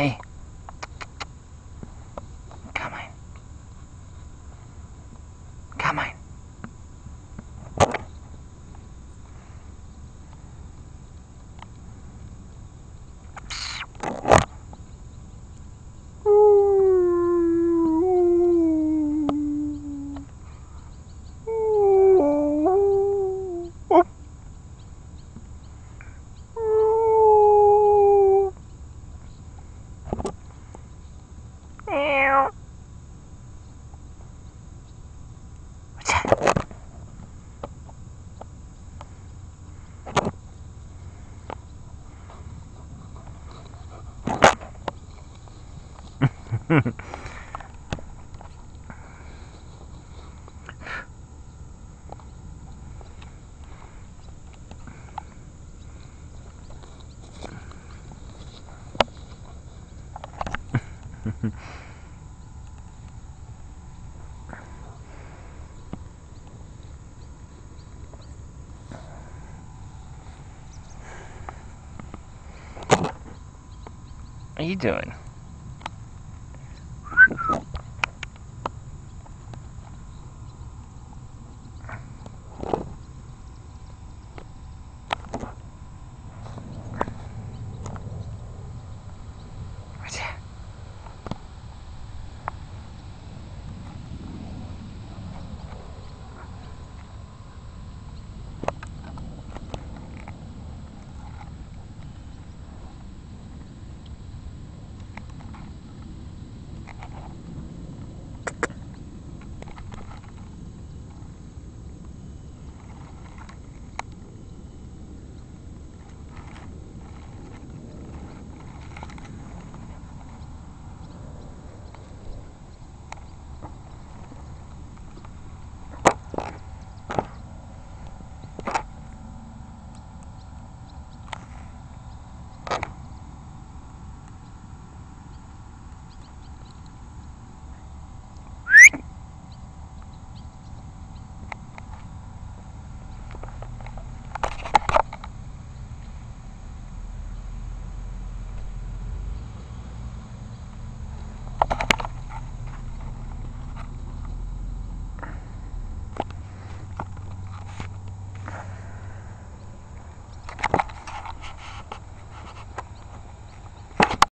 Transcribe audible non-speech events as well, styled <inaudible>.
Hey, Mm-hmm. <laughs> are you doing?